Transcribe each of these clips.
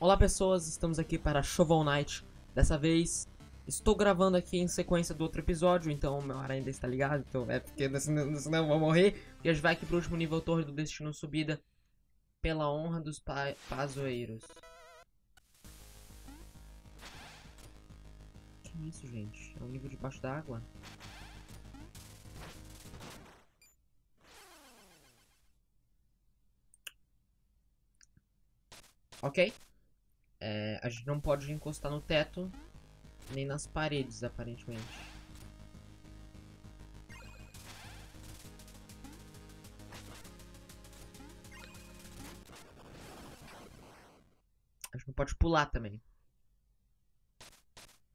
Olá pessoas, estamos aqui para Shovel Knight. Dessa vez estou gravando aqui em sequência do outro episódio, então meu ar ainda está ligado, então é porque senão, senão eu vou morrer. E a gente vai aqui pro último nível Torre do Destino Subida, pela honra dos pa pazoeiros. Que isso, gente? É um nível debaixo d'água? Ok. É, a gente não pode encostar no teto, nem nas paredes, aparentemente. A gente não pode pular também.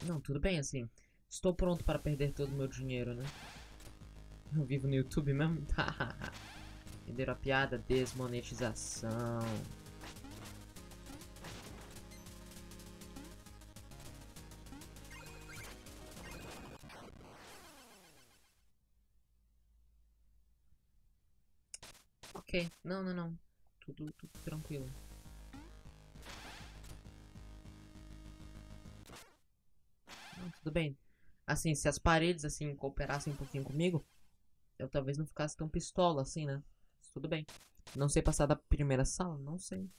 Não, tudo bem assim. Estou pronto para perder todo o meu dinheiro, né? Eu vivo no YouTube mesmo? Entenderam a piada? Desmonetização. Ok, não, não, não. Tudo, tudo tranquilo. Não, tudo bem. Assim, se as paredes, assim, cooperassem um pouquinho comigo, eu talvez não ficasse tão pistola, assim, né? Tudo bem. Não sei passar da primeira sala? Não sei.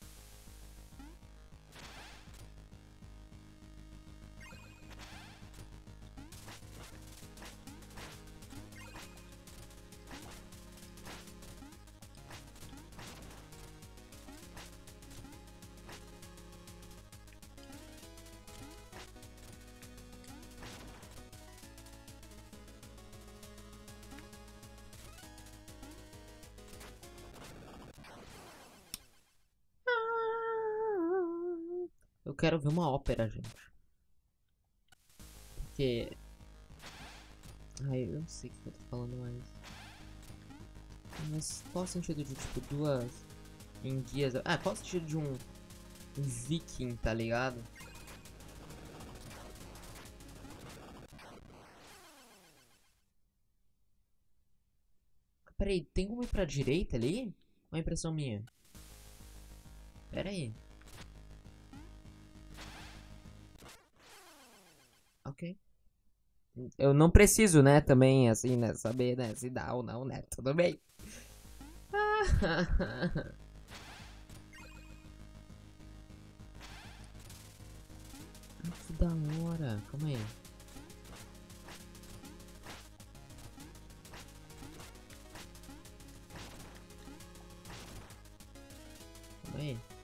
Quero ver uma ópera, gente. Porque. Ai, eu não sei o que eu tô falando mais. Mas qual o sentido de, tipo, duas enguias? Ah, qual o sentido de um, um viking, tá ligado? Peraí, tem como ir pra direita ali? É impressão minha? Pera Ok. Eu não preciso, né, também, assim, né, saber, né, se dá ou não, né, tudo bem. Que da hora, calma aí. Calma aí.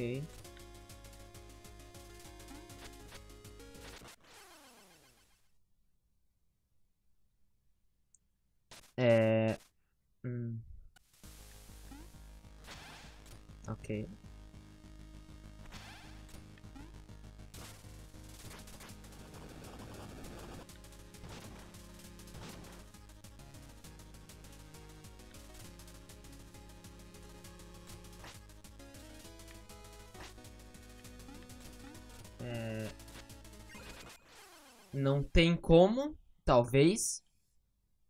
Ok. É. Hum. Ok. Não tem como, talvez.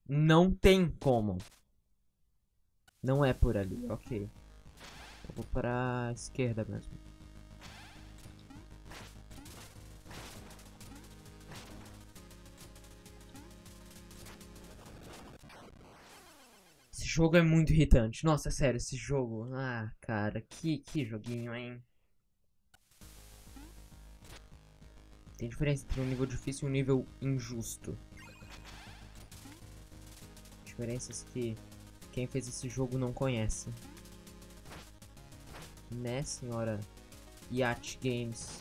Não tem como. Não é por ali, ok. Eu vou para a esquerda mesmo. Esse jogo é muito irritante. Nossa, sério, esse jogo. Ah, cara, que, que joguinho, hein? Tem diferença entre um nível difícil e um nível injusto. Diferenças que quem fez esse jogo não conhece. Né, senhora Yacht Games?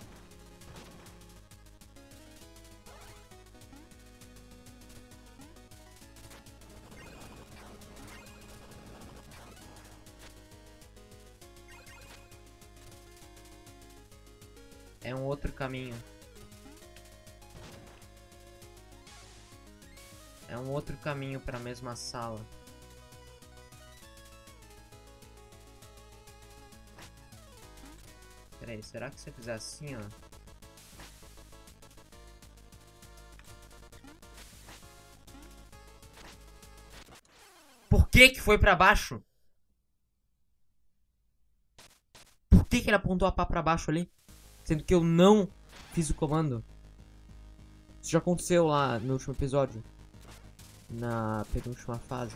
É um outro caminho. Um outro caminho para a mesma sala. Pera aí, será que se eu fizer assim, ó? Por que que foi pra baixo? Por que que ele apontou a pá pra baixo ali? Sendo que eu não fiz o comando. Isso já aconteceu lá no último episódio. Na penúltima fase.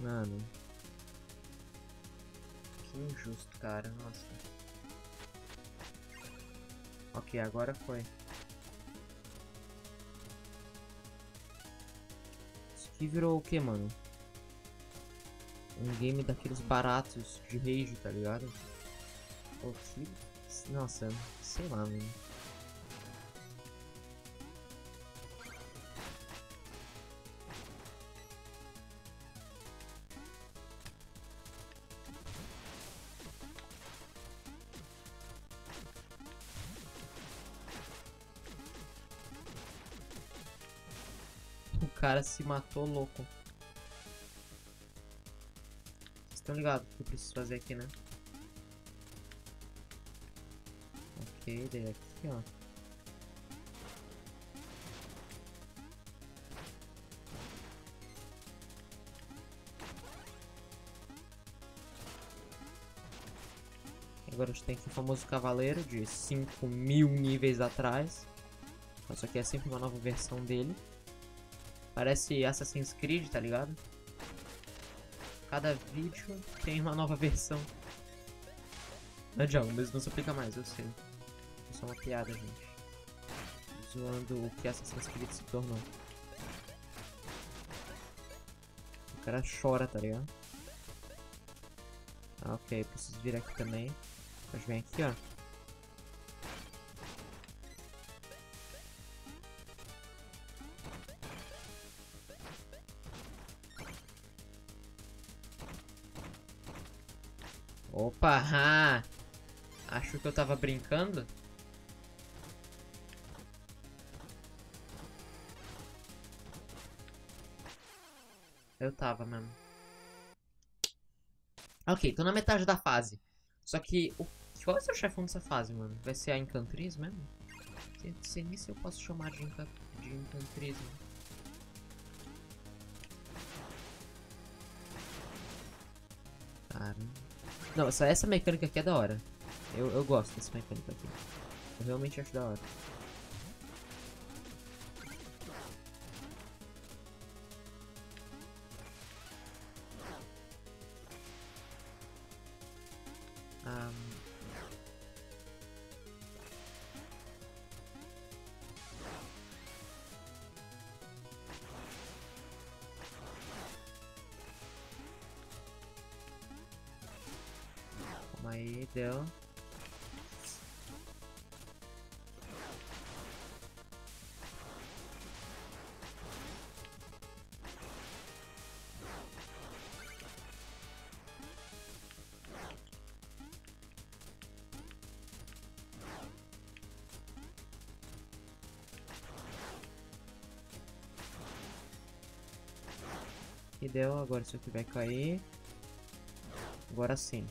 Mano. Que injusto, cara. Nossa. Ok, agora foi. Isso aqui virou o que, mano? Um game daqueles baratos de rage, tá ligado? O que? Nossa, sei lá, mano. O cara se matou louco. Vocês estão ligados o que eu preciso fazer aqui, né? Ok, daí aqui, ó. Agora a gente tem aqui o famoso cavaleiro de 5 mil níveis atrás. Só que é sempre uma nova versão dele. Parece Assassin's Creed, tá ligado? Cada vídeo tem uma nova versão. Não adianta, mas não se aplica mais, eu sei. É só uma piada, gente. Zoando o que Assassin's Creed se tornou. O cara chora, tá ligado? Ah, ok, preciso vir aqui também. Mas vem aqui, ó. Opa, ah, acho que eu tava brincando. Eu tava mesmo. Ok, tô na metade da fase. Só que, o... qual vai ser o chefão dessa fase, mano? Vai ser a Encantriz mesmo? Não sei nem se eu posso chamar de, enca... de Encantriz, mano. Caramba. Não, essa, essa mecânica aqui é da hora. Eu, eu gosto dessa mecânica aqui. Eu realmente acho da hora. Deu, agora isso aqui vai cair. Agora sim.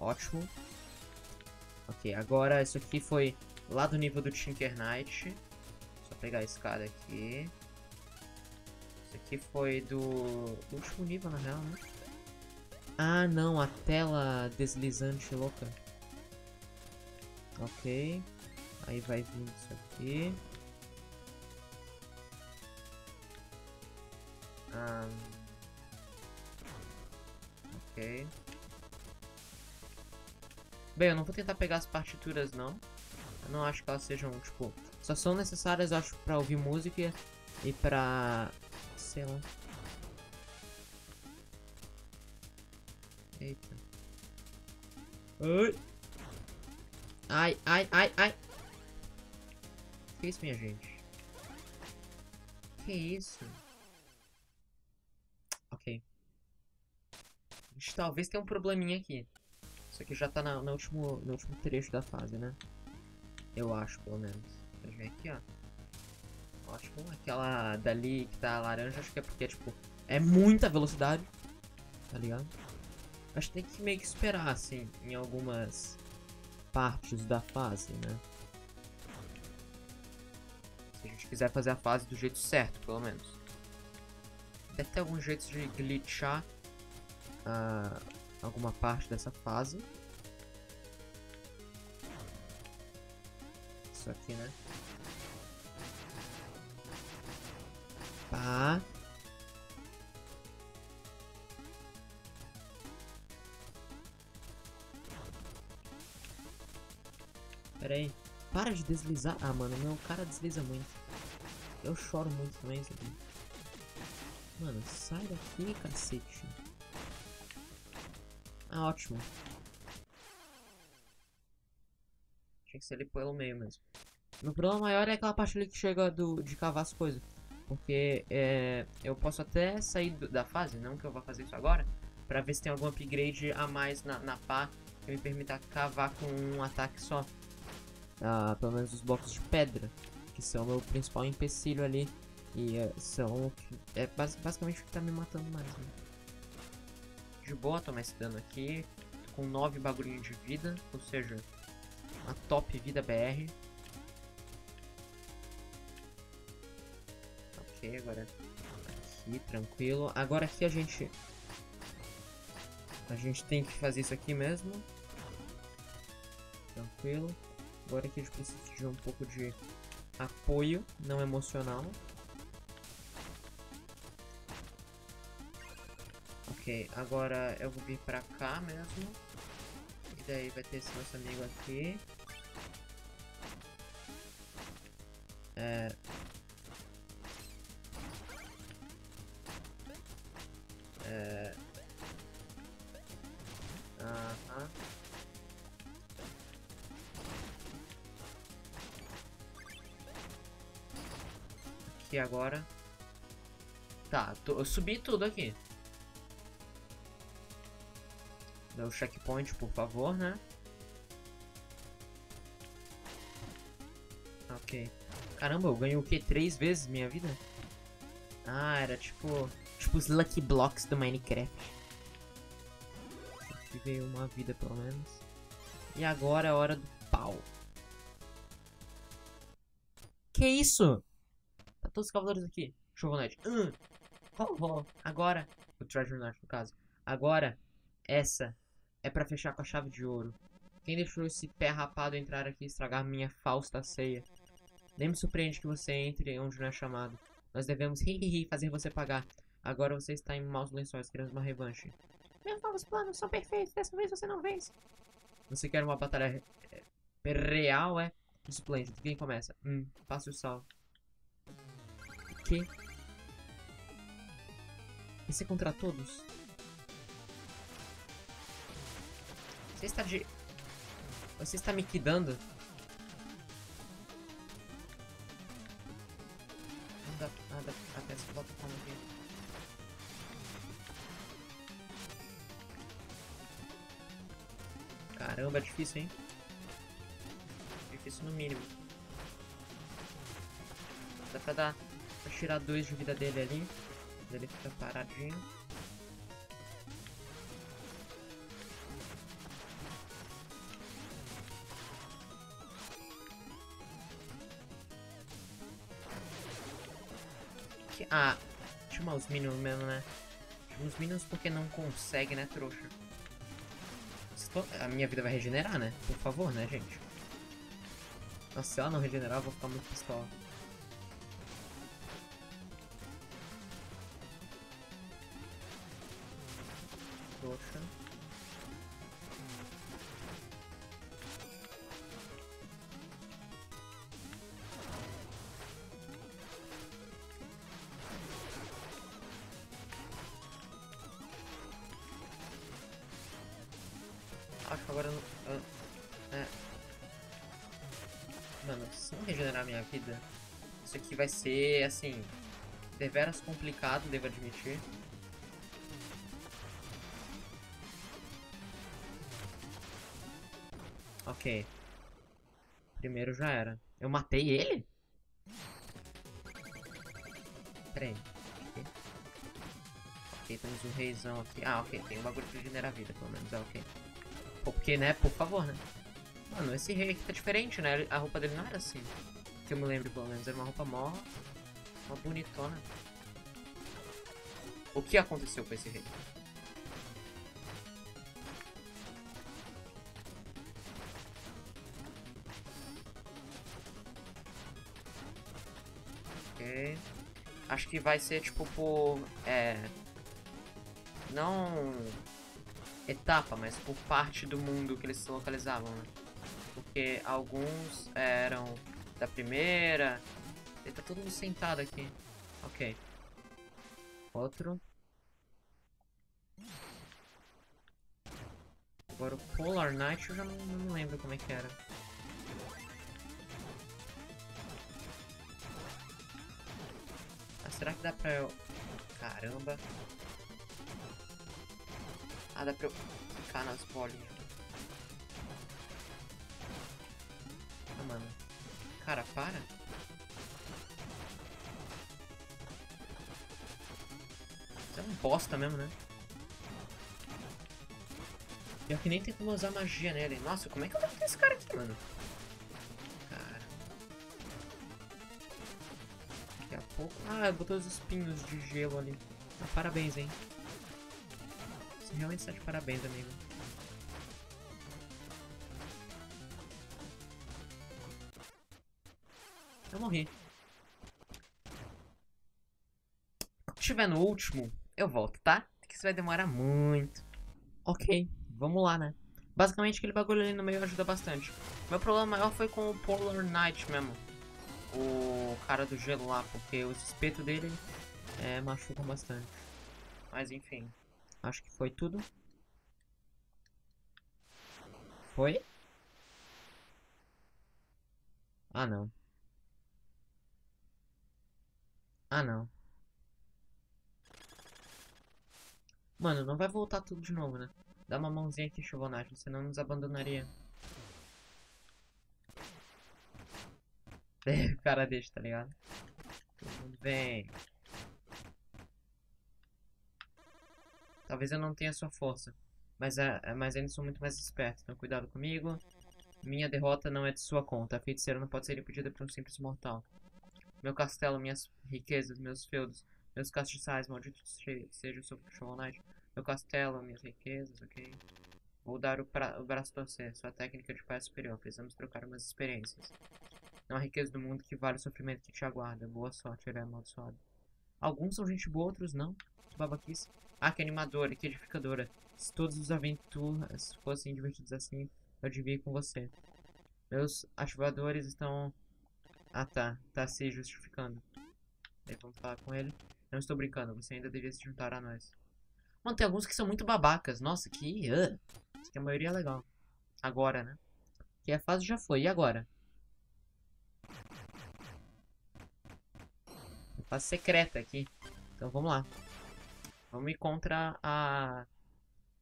Ótimo. Ok, agora isso aqui foi lá do nível do Tinker Knight. Só pegar a escada aqui. Isso aqui foi do, do último nível, na real, né? Ah, não, a tela deslizante louca. Ok. Aí vai vir isso aqui. Bem, eu não vou tentar pegar as partituras, não. Eu não acho que elas sejam, tipo... Só são necessárias, eu acho, pra ouvir música e pra... Sei lá. Eita. Ai. Ai, ai, ai, ai. Que isso, minha gente? Que isso? Ok. A gente talvez tenha um probleminha aqui. Isso aqui já tá na, no, último, no último trecho da fase, né? Eu acho, pelo menos. Vamos ver aqui, ó. Ótimo. Aquela dali que tá laranja, acho que é porque, tipo, é muita velocidade. Tá ligado? Acho que tem que meio que esperar, assim, em algumas partes da fase, né? Se a gente quiser fazer a fase do jeito certo, pelo menos. Deve ter alguns jeitos de glitchar uh, alguma parte dessa fase. Isso aqui, né? Pá. Pera aí. Para de deslizar. Ah, mano, meu cara desliza muito. Eu choro muito também, isso aqui. Mano, sai daqui, cacete. Ah, ótimo. Tinha que ser ali pelo meio mesmo. Meu problema maior é aquela parte ali que chega do, de cavar as coisas. Porque é, eu posso até sair do, da fase, não que eu vá fazer isso agora, pra ver se tem algum upgrade a mais na, na pá que me permita cavar com um ataque só. Ah, pelo menos os blocos de pedra, que são o meu principal empecilho ali. E uh, são. É basicamente o que tá me matando mais. Né? De boa tomar esse dano aqui. Com 9 bagulhinhos de vida. Ou seja, uma top vida BR. Ok, agora aqui, tranquilo. Agora aqui a gente. A gente tem que fazer isso aqui mesmo. Tranquilo. Agora aqui a gente precisa de um pouco de apoio, não emocional. Ok, agora eu vou vir pra cá mesmo. E daí vai ter esse nosso amigo aqui. É... É... Aham. Aqui agora. Tá, eu subi tudo aqui. Dá o checkpoint, por favor, né? Ok. Caramba, eu ganhei o que? Três vezes minha vida? Ah, era tipo... Tipo os Lucky Blocks do Minecraft. Aqui veio uma vida, pelo menos. E agora é a hora do pau. Que isso? Tá todos os cavaleiros aqui. Hum. Oh, oh. Agora... O Treasure Knight, no caso. Agora, essa é para fechar com a chave de ouro. Quem deixou esse pé rapado entrar aqui e estragar minha fausta ceia? Nem me surpreende que você entre onde não é chamado. Nós devemos ri, fazer você pagar. Agora você está em maus lençóis, queremos uma revanche. Meus novos planos são perfeitos, dessa vez você não vence. Você quer uma batalha real, é? Esplêndido. Quem começa? Hum, passe o sal. O quê? Esse é contra todos? Você está de... Você está me quidando? Anda, anda, até essa plataforma aqui. Caramba, é difícil, hein? Difícil no mínimo. Dá pra dar... Pra tirar dois de vida dele ali. Ele fica paradinho. Ah, chamar os Minions mesmo, né? Chama os Minions porque não consegue, né, trouxa? A minha vida vai regenerar, né? Por favor, né, gente? Nossa, se ela não regenerar, eu vou ficar muito pistola. Acho que agora não... é. Mano, se não regenerar minha vida, isso aqui vai ser, assim, deveras complicado, devo admitir. Ok. Primeiro já era. Eu matei ele? Pera aí. Ok, temos um reizão aqui. Ah, ok. Tem um bagulho de regenerar vida, pelo menos. É ok. Porque, né, por favor, né? Mano, esse rei aqui tá diferente, né? A roupa dele não era assim. Que eu me lembro, pelo menos. Era uma roupa mó... Uma bonitona. O que aconteceu com esse rei? Ok. Acho que vai ser tipo por. É. Não. Etapa, mas por parte do mundo que eles se localizavam, né? Porque alguns eram da primeira. Ele tá todo mundo sentado aqui. Ok. Outro. Agora o Polar Knight eu já não, não lembro como é que era. Ah, será que dá pra eu... Caramba. Ah, dá pra eu ficar nas bolinhas. Ah, mano. Cara, para. Você é um bosta mesmo, né? Pior que nem tem como usar magia nele. Nossa, como é que eu derrotei esse cara aqui, mano? Cara. Daqui a pouco... Ah, botou os espinhos de gelo ali. Ah, parabéns, hein? Realmente está de parabéns, amigo. Eu morri. Quando estiver no último, eu volto, tá? Porque isso vai demorar muito. Ok. Vamos lá, né? Basicamente aquele bagulho ali no meio ajuda bastante. Meu problema maior foi com o Polar Knight mesmo. O cara do gelo lá, porque os espetos dele é, machucam bastante. Mas enfim, acho que foi tudo. Foi? Ah não. Ah não. Mano, não vai voltar tudo de novo, né? Dá uma mãozinha aqui, Chuvonagem, senão nos abandonaria. O cara deixa, tá ligado? Todo mundo vem. Talvez eu não tenha sua força. Mas, é, mas ainda sou muito mais esperto, então cuidado comigo. Minha derrota não é de sua conta. A feiticeira não pode ser impedida por um simples mortal. Meu castelo, minhas riquezas, meus feudos, meus castiçais, malditos sejam sobre o Shovel Knight. Meu castelo, minhas riquezas, ok? Vou dar o, o braço torcer. Sua técnica de pai é superior. Precisamos trocar umas experiências. Não há riqueza do mundo que vale o sofrimento que te aguarda. Boa sorte, ele é amaldiçoado. Alguns são gente boa, outros não. Babaquice. Ah, que animadora, que edificadora. Se todos os aventuras fossem divertidos assim, eu devia ir com você. Meus ativadores estão... Ah, tá. Tá se justificando. Aí, vamos falar com ele. Não estou brincando, você ainda devia se juntar a nós. Mano, tem alguns que são muito babacas. Nossa, que... Uh, que a maioria é legal. Agora, né? Que a fase já foi. E agora? Fase secreta aqui. Então vamos lá. Vamos ir contra a...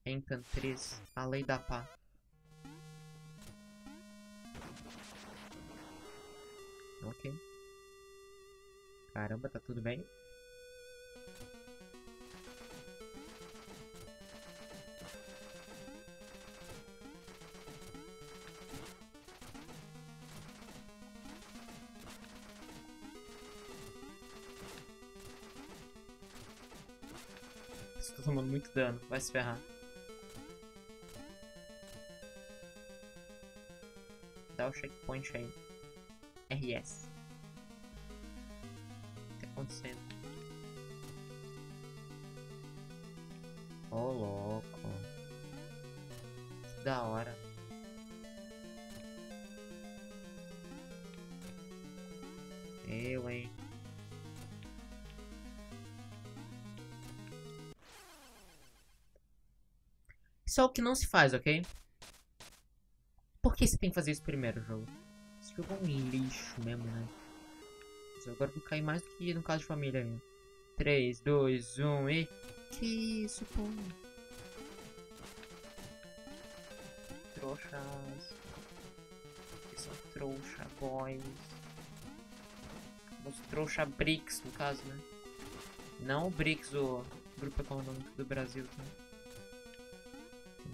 Encantriz. A Lei da Pá. Ok. Caramba, tá tudo bem? Tomando muito dano. Vai se ferrar. Dá o checkpoint aí. RS. O que tá acontecendo? Ô, oh, louco. Que da hora. Eu, hein. Isso é o que não se faz, ok? Por que você tem que fazer isso primeiro, jogo? Esse jogo é um lixo mesmo, né? Mas agora vou cair mais do que no caso de família aí. 3, 2, 1 e... Que isso, pô? Trouxas. Que são trouxa, boys. Os trouxa Bricks, no caso, né? Não o Bricks, o grupo econômico do Brasil, tá?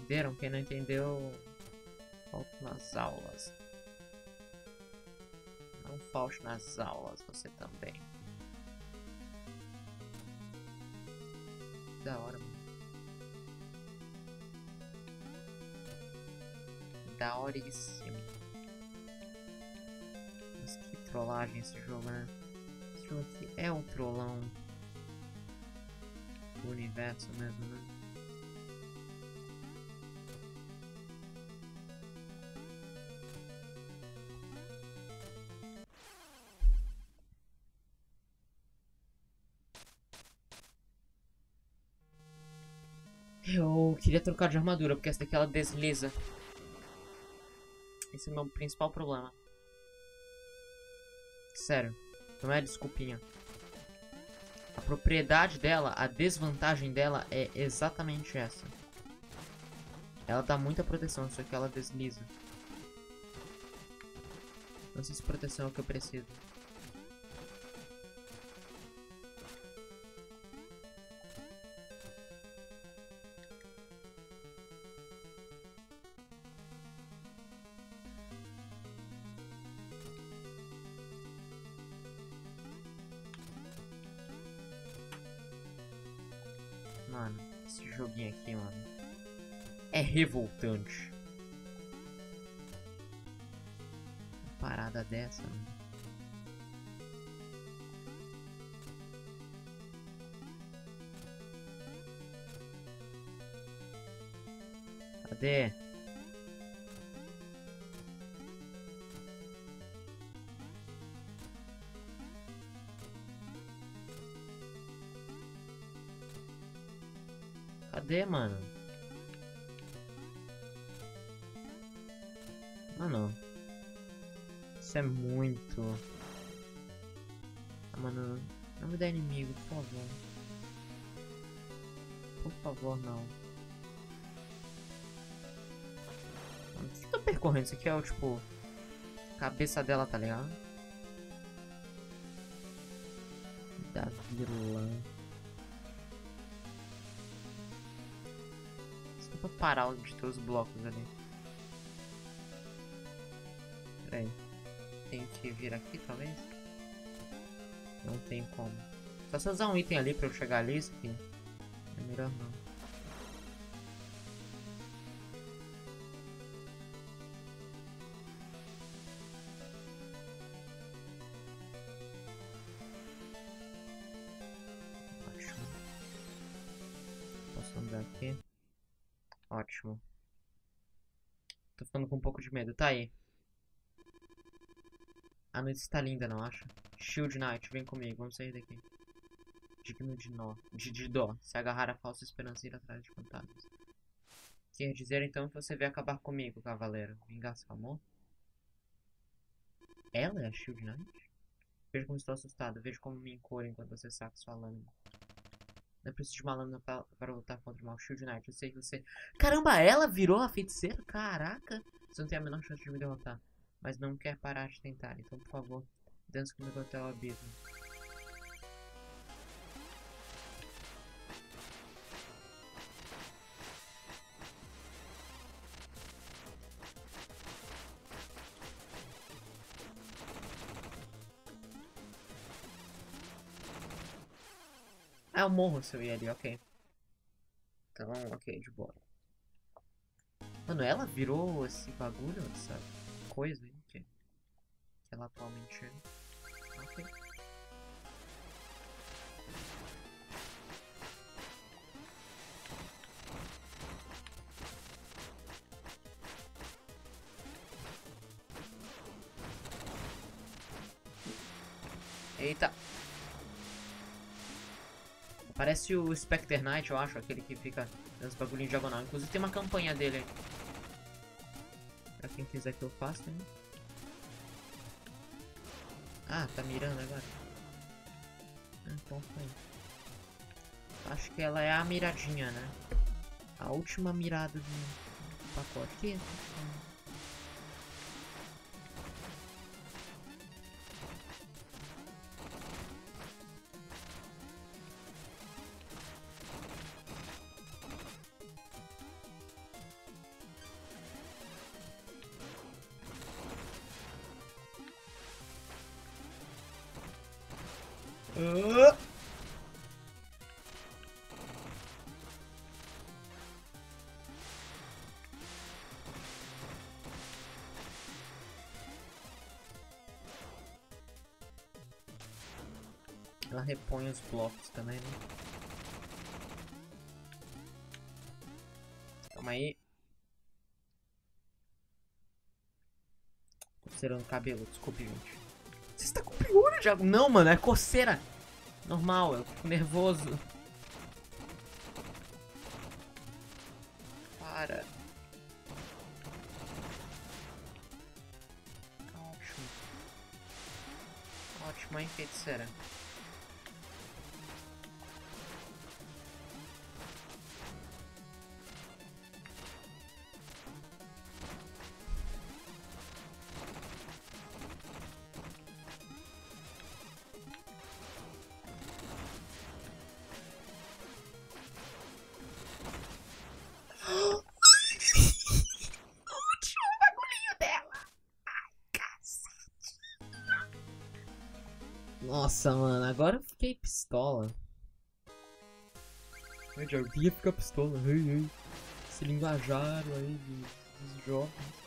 Entenderam? Quem não entendeu, volta nas aulas. Não falte nas aulas, você também. Da hora, mano. Da horíssimo. Mas que trollagem esse jogo, né? Esse jogo aqui é um trollão do universo mesmo, né? Eu queria trocar de armadura, porque essa daqui ela desliza. Esse é o meu principal problema. Sério, não é desculpinha. A propriedade dela, a desvantagem dela é exatamente essa. Ela dá muita proteção, só que ela desliza. Não sei se proteção é o que eu preciso. É revoltante. Uma parada dessa, mano. Cadê? Cadê, mano? Mano. Isso é muito. Ah, mano. Não me dá inimigo, por favor. Por favor, não. Mano, que tá percorrendo? Isso aqui é o tipo. Cabeça dela, tá ligado? Da vilã. Só pra parar de todos os blocos ali. Pera aí. Tem que vir aqui, talvez? Não tem como. Só se usar um item ali pra eu chegar ali, isso aqui. É melhor não. Posso andar aqui? Ótimo. Tô ficando com um pouco de medo. Tá aí. A noite está linda, não acha? Shield Knight, vem comigo, vamos sair daqui. Digno de nó. De, de dó. Se agarrar a falsa esperança ir atrás de fantasmas. Quer dizer então que você veio acabar comigo, cavaleiro. Vingar seu amor? Ela é a Shield Knight? Veja como estou assustado. Veja como me encolho enquanto você saca sua lâmina. Não preciso de uma lâmina pra, para lutar contra o mal. Shield Knight, eu sei que você... Caramba, ela virou a feiticeira? Caraca! Você não tem a menor chance de me derrotar. Mas não quer parar de tentar. Então, por favor, dance comigo até o abismo. Eu morro se eu ir ali, ok. Então, ok, de boa. Mano, ela virou esse bagulho, essa coisa aí que, ela atualmente é. Ok. Eita. Parece o Specter Knight, eu acho, aquele que fica nos bagulhinhos diagonal. Inclusive tem uma campanha dele. Pra quem quiser que eu faça, hein? Ah, tá mirando agora. Ah, Então foi. Acho que ela é a miradinha, né? A última mirada do pacote. Que? Ela repõe os blocos também, né? Calma aí. Coceirando o cabelo, desculpe, gente. Você está com piolho, Thiago? Não, mano, é coceira. Normal, eu fico nervoso. Para. Ótimo. Ótimo, hein, feiticeira. Nossa, mano, agora eu fiquei pistola. Ai, já ia ficar pistola. Ei, ei. Se linguajaram aí dos, dos jovens.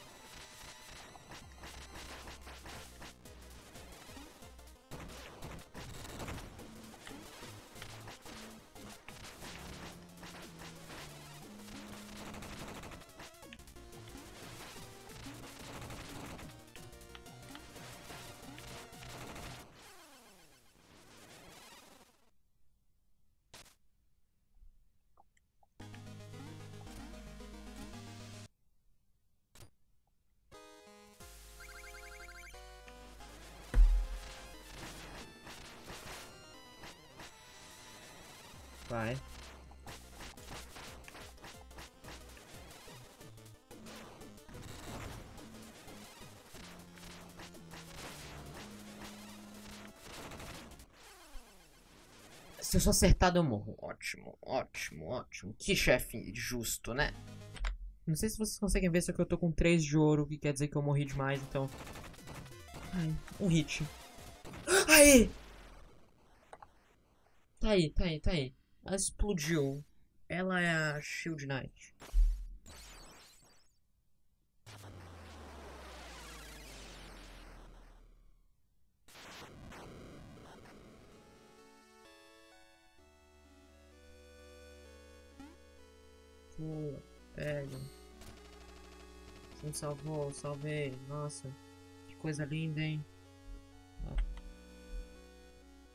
Se eu sou acertado, eu morro. Ótimo, ótimo, ótimo. Que chefe justo, né? Não sei se vocês conseguem ver, só que eu tô com 3 de ouro, que quer dizer que eu morri demais, então... Ai, um hit. Aí! Tá aí, tá aí, tá aí. Ela explodiu. Ela é a Shield Knight. Pula, pega. Você me salvou, salvei. Nossa, que coisa linda, hein?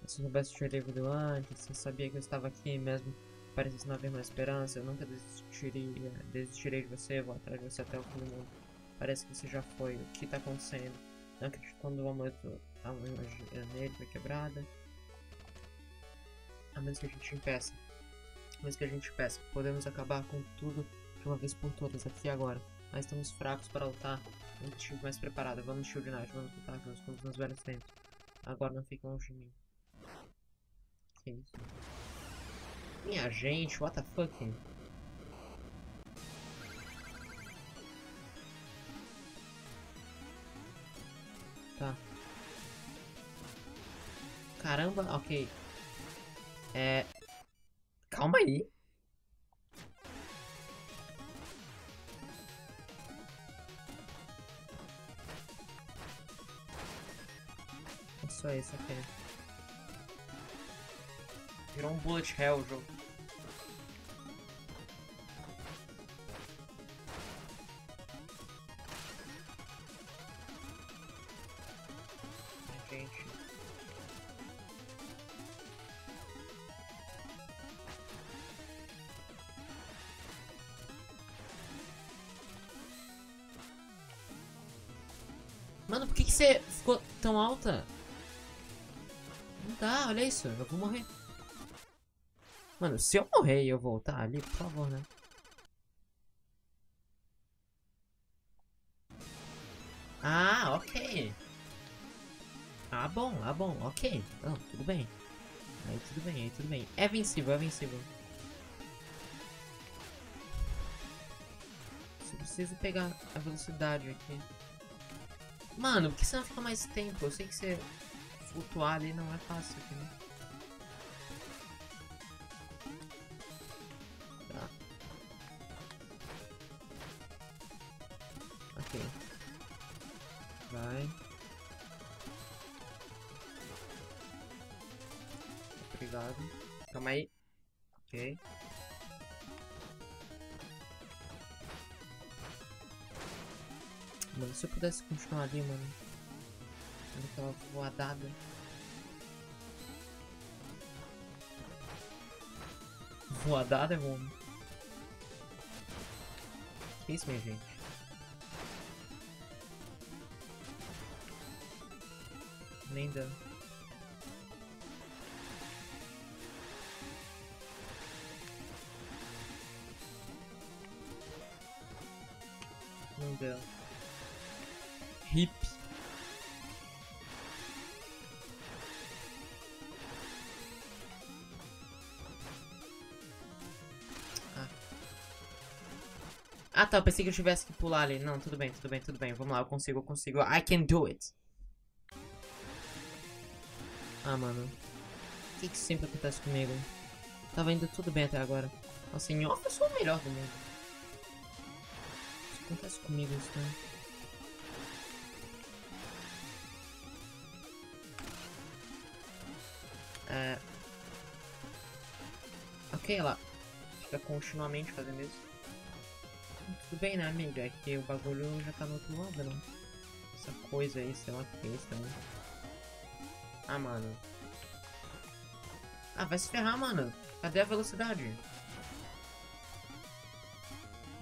Se soubesse o perigo do antes, se sabia que eu estava aqui mesmo, parecesse não haver mais esperança, eu nunca desistiria, desistirei de você, vou atrás de você até o fim do mundo. Parece que você já foi. O que está acontecendo? Não acredito quando o amuleto, a magia nele foi quebrada. A menos que a gente impeça. Menos que a gente impeça. Podemos acabar com tudo de uma vez por todas, aqui agora. Mas estamos fracos para lutar. Nunca estive mais preparado. Vamos, Shield Knight, vamos lutar juntos como nos velhos tempos. Agora não fica longe de mim. Que isso? Minha gente, what the fuck? Tá. Caramba, ok. É... Calma aí. É só isso aqui. Virou um bullet hell o jogo. Tão alta? Não dá, olha isso, eu vou morrer. Mano, se eu morrer e eu voltar ali, por favor, né? Ah, ok. Ah, bom, ah, bom, ok. Não, tudo bem. Aí tudo bem, aí tudo bem. É vencível, é vencível. Preciso pegar a velocidade aqui. Mano, por que você não fica mais tempo? Eu sei que você flutuar ali não é fácil aqui, né? Tá. Ok. Vai. Obrigado. Calma aí. Se eu pudesse continuar ali, mano. Aquela voadada. Voadada, mano. Que isso, minha gente? Nem dá. Não deu. Hip. Ah. ah tá, eu pensei que eu tivesse que pular ali. Não, tudo bem, tudo bem, tudo bem. Vamos lá, eu consigo, eu consigo. I can do it. Ah, mano. O que, que sempre acontece comigo? Tava indo tudo bem até agora. Em off eu sou o melhor do mundo. Isso acontece comigo isso, né? É... Ok, ela fica continuamente fazendo isso. Tudo bem, né, amigo? É que o bagulho já tá no outro lado, não? Essa coisa aí, sei lá o que é isso também. Ah, mano. Ah, vai se ferrar, mano. Cadê a velocidade?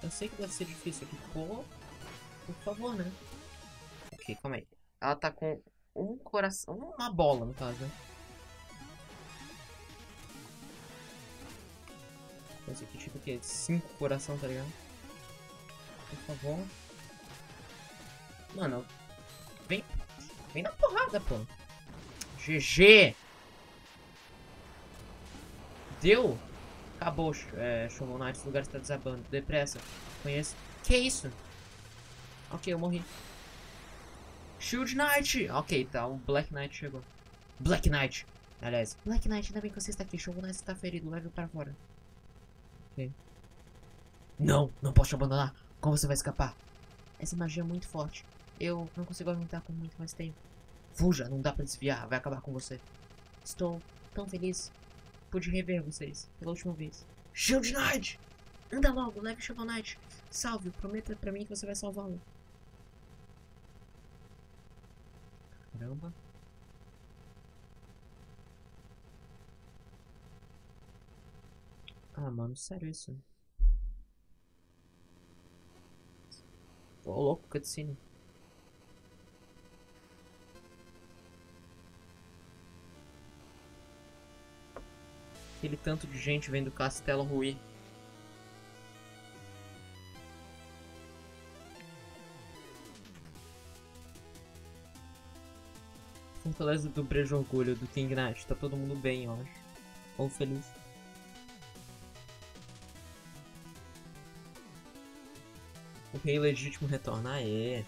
Eu sei que deve ser difícil aqui. Pô, por favor, né? Ok, calma aí. Ela tá com um coração... Uma bola, no caso, né? Esse aqui, tipo, que cinco coração, tá ligado? Por favor. Mano, vem, vem na porrada, pô. GG! Deu! Acabou, é, Shovel Knight, o lugar está desabando. Depressa. Conheço. Que isso? Ok, eu morri. Shield Knight! Ok, tá, o Black Knight chegou. Black Knight! Aliás, Black Knight, ainda bem que você está aqui. Shovel Knight está ferido, leve para fora. Não, não posso te abandonar. Como você vai escapar? Essa magia é muito forte. Eu não consigo aumentar por muito mais tempo. Fuja, não dá pra desviar, vai acabar com você. Estou tão feliz. Pude rever vocês pela última vez. Shield Knight! Anda logo, leve Shovel Knight. Salve, prometa pra mim que você vai salvá-lo. Caramba. Ah, mano, sério isso. Ô, louco, cutscene. Aquele tanto de gente vendo o castelo ruir. Fortaleza do Brejo Orgulho, do King Knight. Tá todo mundo bem, eu acho. Ou feliz. O rei legítimo retorna. Aê.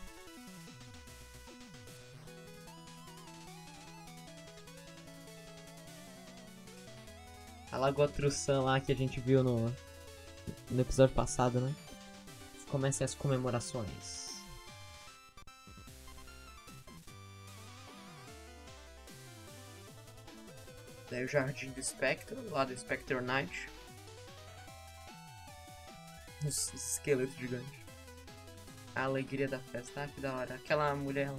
A Lagoa Truçan lá que a gente viu no, no episódio passado, né? Começam as comemorações. Daí o Jardim do Spectre, lá do Spectre Knight. Os esqueletos gigantes. A alegria da festa, ah, que da hora. Aquela mulher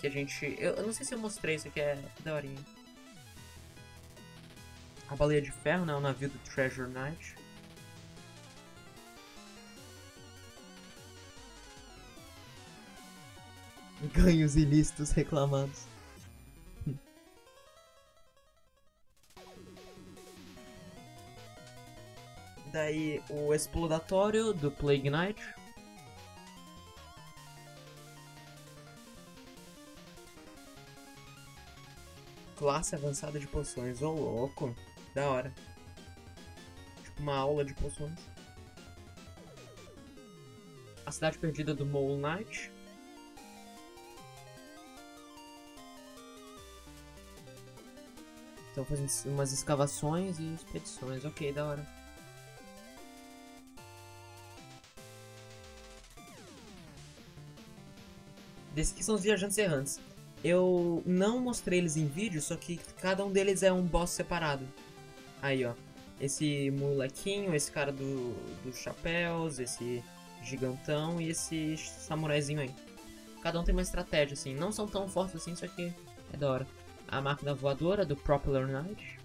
que a gente. Eu, eu não sei se eu mostrei isso aqui, é da horinha. A baleia de ferro, né? O navio do Treasure Knight. Ganhos ilícitos reclamados. Daí o explodatório do Plague Knight. Classe avançada de poções, ô louco. Da hora. Tipo uma aula de poções. A cidade perdida do Mole Knight. Então fazendo umas escavações e expedições. Ok, da hora. Desses aqui são os viajantes errantes. Eu não mostrei eles em vídeo, só que cada um deles é um boss separado. Aí, ó. Esse molequinho, esse cara do, dos chapéus, esse gigantão e esse samuraizinho aí. Cada um tem uma estratégia, assim. Não são tão fortes assim, só que é da hora. A máquina voadora do Propeller Knight.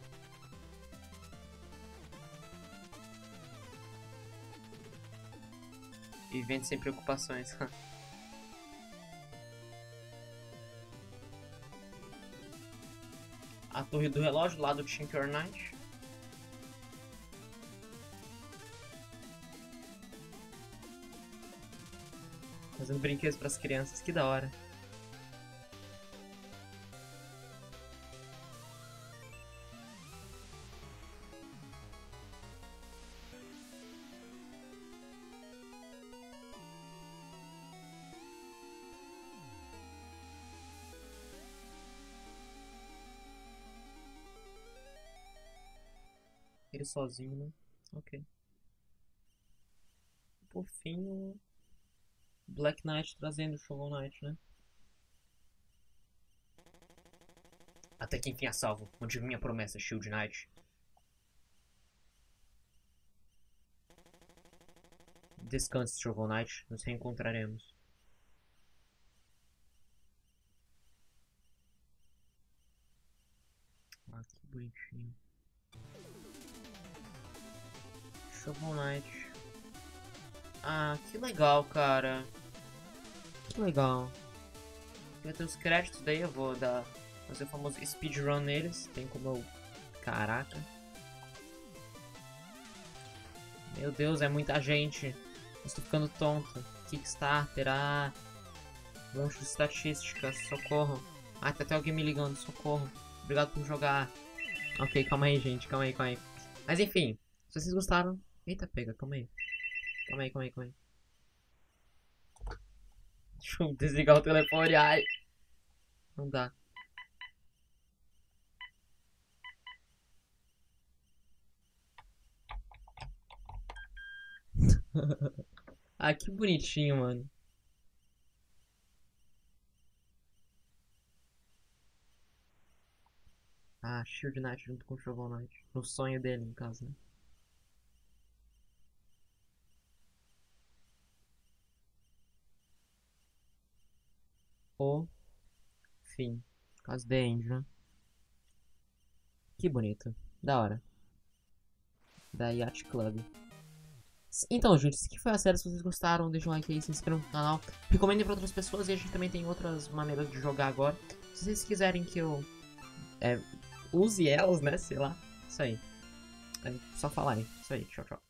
Vivendo sem preocupações. a torre do relógio lá do Tinker Knight. Fazendo brinquedos para as crianças, que da hora. Ele sozinho, né? Ok. Por fim, o Black Knight trazendo o Shovel Knight, né? Até que enfim a salvo. Mantive minha promessa, Shield Knight. Descanse, Shovel Knight. Nos reencontraremos. Ah, que bonitinho. Knight. Ah, que legal, cara. Que legal. Vai ter os créditos daí, eu vou dar fazer o famoso speedrun neles. Tem como eu. Caraca. Meu Deus, é muita gente. Eu estou ficando tonto. Kickstarter, ah. Monstro de estatística, socorro. Ah, tá até alguém me ligando, socorro. Obrigado por jogar. Ok, calma aí, gente, calma aí, calma aí. Mas enfim, se vocês gostaram, Eita, pega, calma aí. Calma aí, calma aí, calma aí. Deixa eu desligar o telefone, ai. Não dá. ah, que bonitinho, mano. Ah, Shield Knight junto com o Shovel Knight. No sonho dele, no caso, né? O fim. Caso The End, né? Que bonito. Da hora. Da Yacht Club. Então, gente, se aqui foi a série. Se vocês gostaram, deixa um like aí, se inscrevam no canal. Recomendem para outras pessoas e a gente também tem outras maneiras de jogar agora. Se vocês quiserem que eu é, use elas, né? Sei lá. Isso aí. É só falar aí. Isso aí. Tchau, tchau.